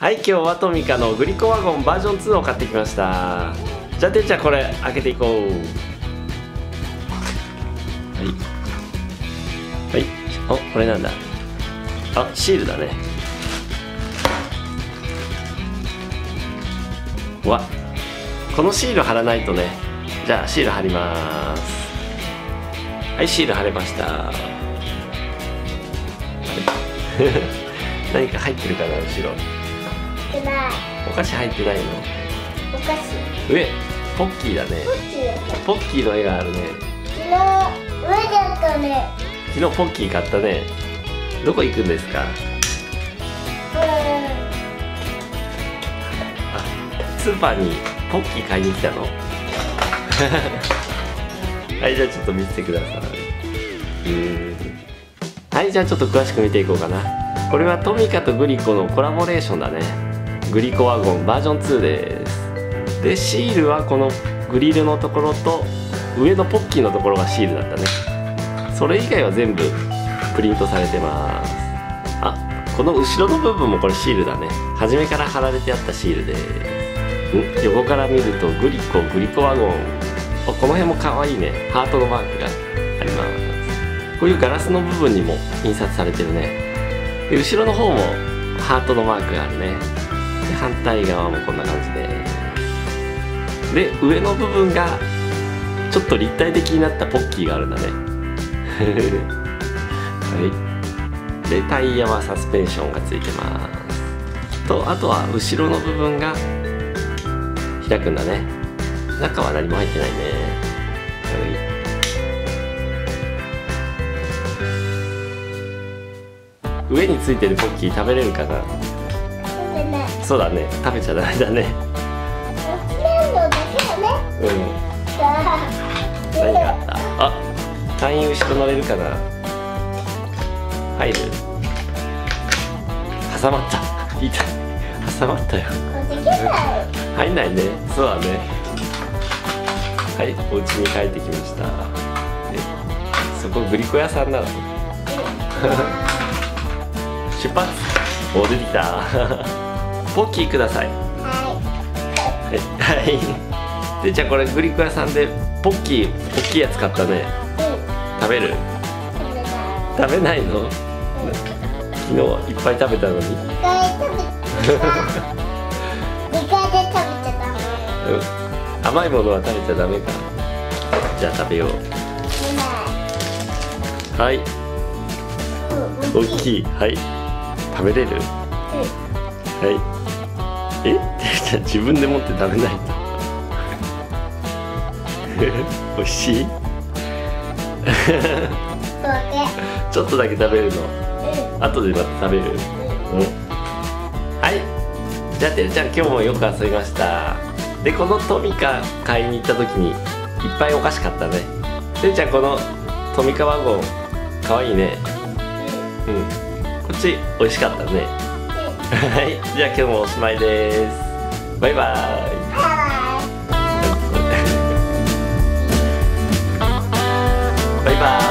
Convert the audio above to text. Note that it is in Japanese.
はい今日はトミカのグリコワゴンバージョン2を買ってきました。じゃあてっちゃんこれ開けていこう。はい。はい。おこれなんだ。あシールだね。わ。このシール貼らないとね。じゃあシール貼ります。はいシール貼れました。何か入ってるかな後ろ。てない。お菓子入ってないの？お菓子。上ポッキーだね。ポッキー。の絵があるね。昨日上だったね。昨日ポッキー買ったね。どこ行くんですか？スーパーにポッキー買いに来たの？はいじゃあちょっと見せてください。はいじゃあちょっと詳しく見ていこうかな。これはトミカとグリコのコラボレーションだねグリコワゴンバージョン2です。でシールはこのグリルのところと上のポッキーのところがシールだったね。それ以外は全部プリントされてます。あこの後ろの部分もこれシールだね。初めから貼られてあったシールです。ん？横から見るとグリコグリコワゴン。この辺も可愛いね。ハートのマークがあります。こういうガラスの部分にも印刷されてるね。で後ろの方もハートのマークがあるね。で反対側もこんな感じで。で上の部分がちょっと立体的になったポッキーがあるんだね。はい。でタイヤはサスペンションがついてます。とあとは後ろの部分が開くんだね。中は何も入ってないね。はい。上についてるポッキー食べれるかな？べない。そうだね。食べちゃダメだね。面倒だけだね。うん。何があった？あ隊員後ろ乗れるかな。入る？挟まった。痛い。挟まったよ。入んないね。そうだね。はいお家に帰ってきました。えそこグリコ屋さんなの？出発。お出てきたポッキーください。ははい。はい。でじゃあこれグリコ屋さんでポッキー大きいやつ買ったね。いうん食べる？食べないの？昨日いっぱい食べたのに。二回食べた二回で食べちゃダメ。うん。甘いものは食べちゃダメか。じゃあ食べよう。はい。うん大きい。はい。食べれる？はい。え？じゃあ自分で持って食べないと 美味しい？ちょっとだけ食べるの？けうん。後でまた食べる？うん。はい。じゃあてるちゃん今日もよく遊びました。でこのトミカ買いに行った時にいっぱいお菓子買ったね。てるちゃんこのトミカワゴンかわいいねうん。こっち美味しかったねはい、じゃあ今日もおしまいです。バイバイ。バイバイ。